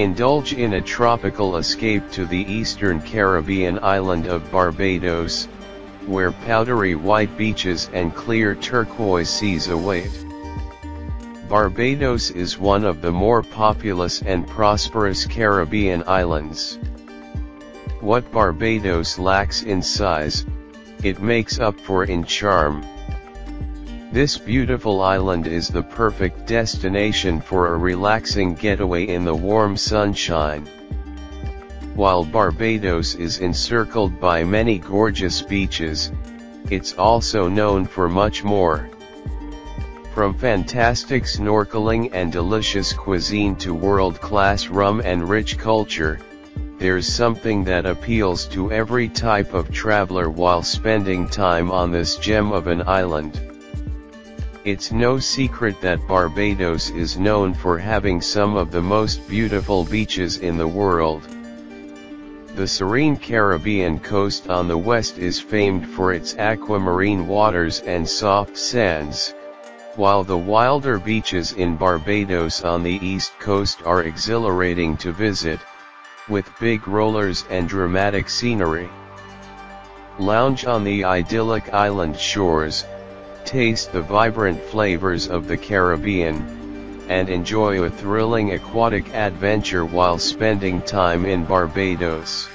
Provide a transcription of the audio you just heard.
Indulge in a tropical escape to the eastern Caribbean island of Barbados, where powdery white beaches and clear turquoise seas await. Barbados is one of the more populous and prosperous Caribbean islands. What Barbados lacks in size, it makes up for in charm. This beautiful island is the perfect destination for a relaxing getaway in the warm sunshine. While Barbados is encircled by many gorgeous beaches, it's also known for much more. From fantastic snorkeling and delicious cuisine to world-class rum and rich culture, there's something that appeals to every type of traveler while spending time on this gem of an island. It's no secret that Barbados is known for having some of the most beautiful beaches in the world. The serene Caribbean coast on the west is famed for its aquamarine waters and soft sands, while the wilder beaches in Barbados on the east coast are exhilarating to visit, with big rollers and dramatic scenery. Lounge on the idyllic island shores, taste the vibrant flavors of the Caribbean, and enjoy a thrilling aquatic adventure while spending time in Barbados.